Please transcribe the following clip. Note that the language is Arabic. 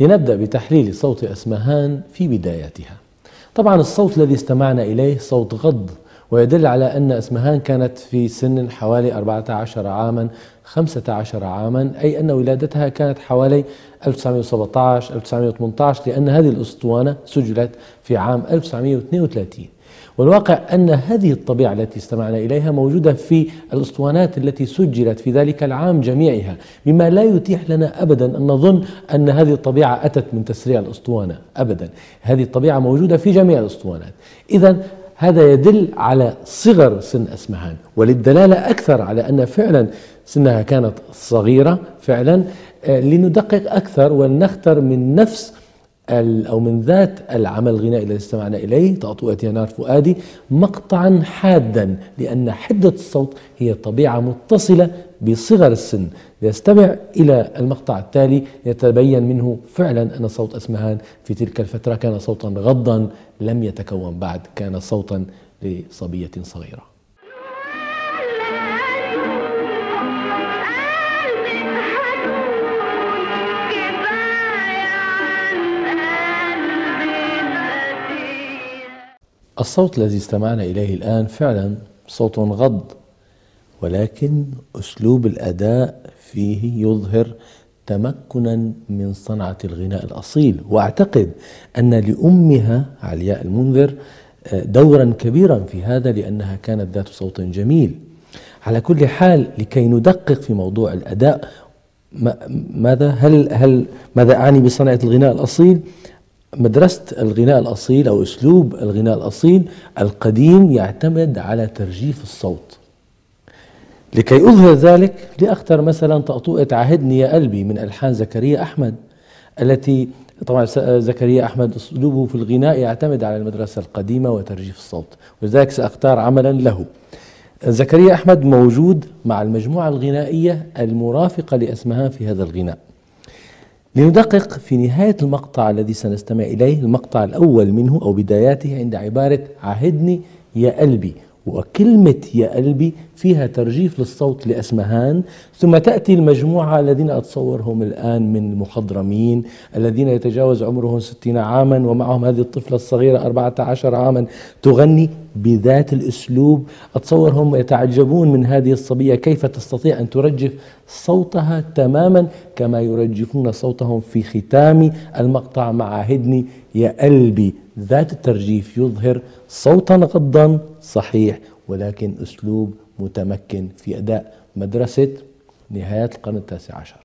لنبدأ بتحليل صوت أسمهان في بدايتها طبعا الصوت الذي استمعنا إليه صوت غض ويدل على أن أسمهان كانت في سن حوالي 14 عاما 15 عاما أي أن ولادتها كانت حوالي 1917 1918 لأن هذه الأسطوانة سجلت في عام 1932 والواقع أن هذه الطبيعة التي استمعنا إليها موجودة في الأسطوانات التي سجلت في ذلك العام جميعها مما لا يتيح لنا أبدا أن نظن أن هذه الطبيعة أتت من تسريع الأسطوانة أبدا. هذه الطبيعة موجودة في جميع الأسطوانات. إذا هذا يدل على صغر سن أسمهان وللدلالة أكثر على أن فعلا سنها كانت صغيرة فعلا آه، لندقق أكثر ولنختر من نفس أو من ذات العمل الغنائي الذي استمعنا إليه تأطؤة ينار فؤادي مقطعا حادا لأن حدة الصوت هي طبيعة متصلة بصغر السن. ليستمع إلى المقطع التالي يتبين منه فعلا أن صوت أسمهان في تلك الفترة كان صوتا غضا لم يتكون بعد كان صوتا لصبية صغيرة. الصوت الذي استمعنا إليه الآن فعلا صوت غض ولكن أسلوب الأداء فيه يظهر تمكنا من صنعة الغناء الأصيل. وأعتقد أن لأمها علياء المنذر آه، دورا كبيرا في هذا لأنها كانت ذات صوت جميل. على كل حال لكي ندقق في موضوع الأداء ماذا؟ هل هل ماذا أعني بصنعة الغناء الأصيل؟ مدرسة الغناء الأصيل أو أسلوب الغناء الأصيل القديم يعتمد على ترجيف الصوت. لكي أظهر ذلك لأختر مثلا تأطوئة عهدني يا قلبي من ألحان زكريا أحمد التي طبعا زكريا أحمد أسلوبه في الغناء يعتمد على المدرسة القديمة وترجيف الصوت ولذلك سأختار عملا له. زكريا أحمد موجود مع المجموعة الغنائية المرافقة لأسمهان في هذا الغناء. لندقق في نهاية المقطع الذي سنستمع إليه المقطع الأول منه أو بداياته عند عبارة عهدني يا قلبي وكلمة يا قلبي فيها ترجيف للصوت لأسمهان. ثم تأتي المجموعة الذين أتصورهم الآن من المخضرمين الذين يتجاوز عمرهم ستين عاما ومعهم هذه الطفلة الصغيرة أربعة عشر عاما تغني بذات الأسلوب. أتصورهم يتعجبون من هذه الصبية. كيف تستطيع أن ترجف صوتها تماما كما يرجفون صوتهم في ختام المقطع مع هدني؟ يا قلبي ذات الترجيف يظهر صوتا غضا صحيح ولكن أسلوب متمكن في أداء مدرسة نهاية القرن التاسع عشر.